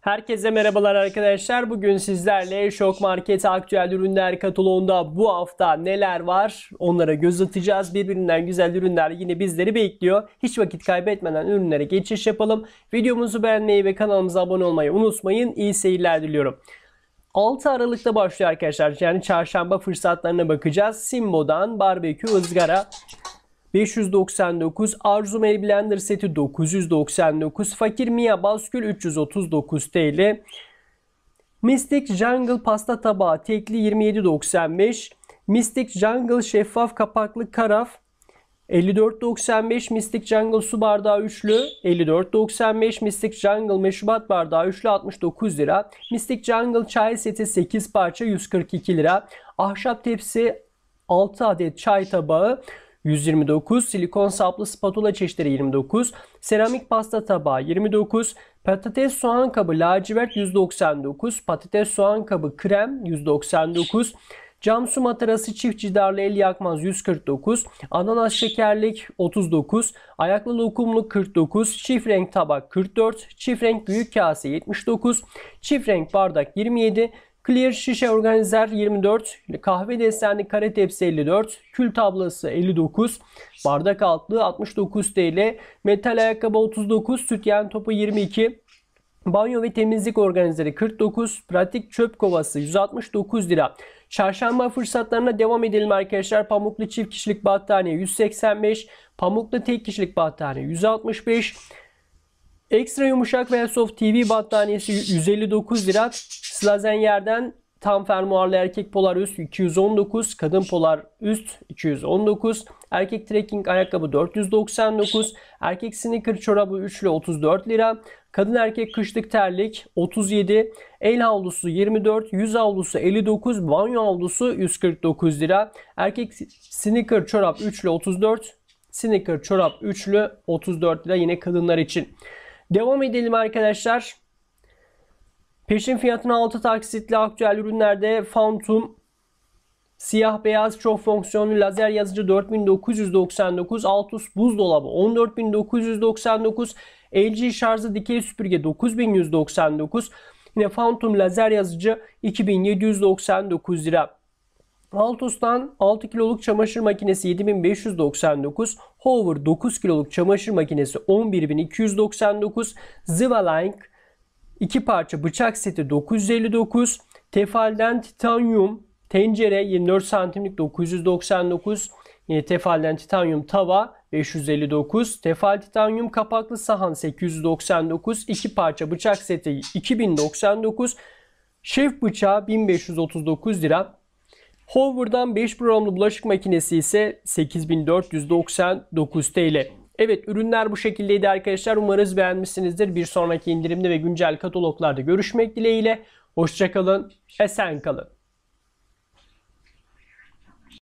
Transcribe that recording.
Herkese merhabalar arkadaşlar. Bugün sizlerle Şok Market aktüel ürünler kataloğunda bu hafta neler var onlara göz atacağız. Birbirinden güzel ürünler yine bizleri bekliyor. Hiç vakit kaybetmeden ürünlere geçiş yapalım. Videomuzu beğenmeyi ve kanalımıza abone olmayı unutmayın. İyi seyirler diliyorum. 6 Aralık'ta başlıyor arkadaşlar. Yani çarşamba fırsatlarına bakacağız. Simbo'dan barbekü ızgara 599, Arzu El Blender seti 999, Fakir Mia Baskül 339 TL, Mystic Jungle pasta tabağı tekli 27.95, Mystic Jungle şeffaf kapaklı karaf 54.95 Mystic Jungle su bardağı üçlü 54.95 Mystic Jungle meşrubat bardağı üçlü 69 lira Mystic Jungle çay seti 8 parça 142 lira Ahşap tepsi 6 adet çay tabağı 129, silikon saplı spatula çeşitleri 29, seramik pasta tabağı 29, patates soğan kabı lacivert 199, patates soğan kabı krem 199, Cam su matarası çift cidarlı el yakmaz 149, ananas şekerlik 39, ayaklı lokumluk 49, çift renk tabak 44, çift renk büyük kase 79, çift renk bardak 27, Clear şişe organizer 24, kahve desenli kare tepsi 54, kül tablası 59, bardak altlığı 69 TL, metal ayakkabı 39, sütyen topu 22, banyo ve temizlik organizeri 49, pratik çöp kovası 169 lira. Çarşamba fırsatlarına devam edelim arkadaşlar. Pamuklu çift kişilik battaniye 185, pamuklu tek kişilik battaniye 165, Ekstra yumuşak veya soft TV battaniyesi 159 lira. Slazen yerden tam fermuarlı erkek polar üst 219, kadın polar üst 219, erkek trekking ayakkabı 499, erkek sneaker çorabı üçlü 34 lira, kadın erkek kışlık terlik 37, el havlusu 24, yüz havlusu 59, banyo havlusu 149 lira, erkek sneaker çorap üçlü 34, sneaker çorap üçlü 34 lira yine kadınlar için. Devam edelim arkadaşlar. Peşin fiyatına 6 taksitli aktüel ürünlerde Phantom Siyah beyaz çok fonksiyonlu lazer yazıcı 4999, Altus buzdolabı 14999, LG şarjlı dikey süpürge 9199, yine Phantom lazer yazıcı 2799 lira. Altus'tan 6 kiloluk çamaşır makinesi 7599, Hover 9 kiloluk çamaşır makinesi 11299, Zivalank 2 parça bıçak seti 959, Tefal'den titanyum tencere 24 santimlik 999, yine Tefal'den titanyum tava 559, Tefal titanyum kapaklı sahan 899, 2 parça bıçak seti 2099, Şef bıçağı 1539 lira. Hover'dan 5 programlı bulaşık makinesi ise 8499 TL. Evet ürünler bu şekildeydi arkadaşlar. Umarız beğenmişsinizdir. Bir sonraki indirimde ve güncel kataloglarda görüşmek dileğiyle. Hoşçakalın, esen kalın.